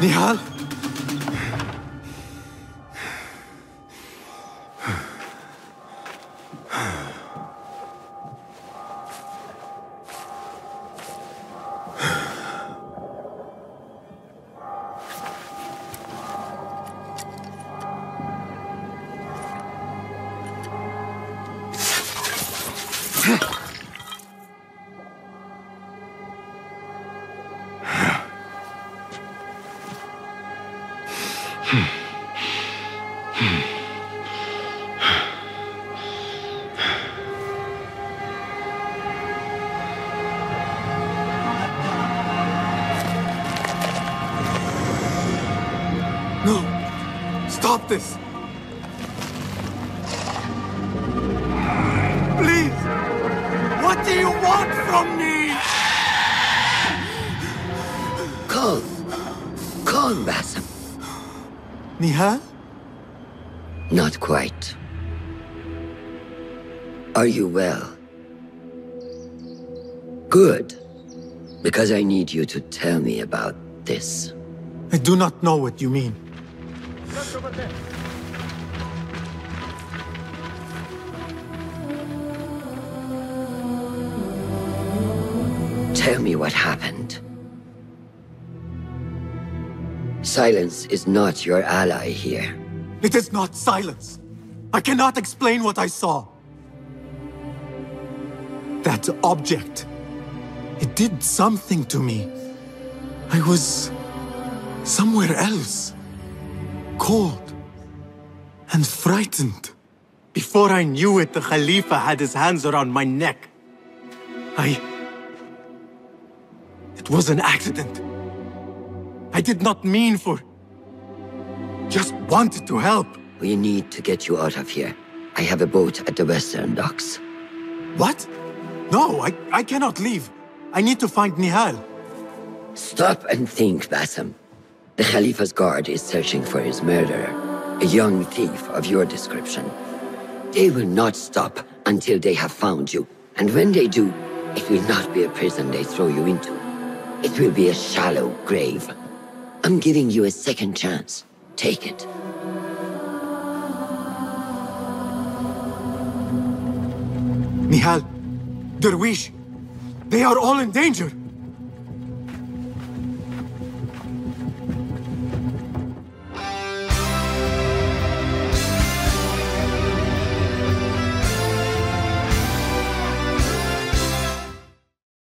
Nehal? No! Stop this! Please! What do you want from me? Calm. Calm. Nehal? Not quite. Are you well? Good. Because I need you to tell me about this. I do not know what you mean. Tell me what happened. Silence is not your ally here. It is not silence. I cannot explain what I saw. That object. It did something to me. I was somewhere else. Cold and frightened. Before I knew it, the Khalifa had his hands around my neck. I... It was an accident. I did not mean for... Just wanted to help. We need to get you out of here. I have a boat at the western docks. What? No, I, I cannot leave. I need to find Nehal. Stop and think, Basim. The Khalifa's guard is searching for his murderer, a young thief of your description. They will not stop until they have found you. And when they do, it will not be a prison they throw you into. It will be a shallow grave. I'm giving you a second chance. Take it. Nehal, Dervis, they are all in danger.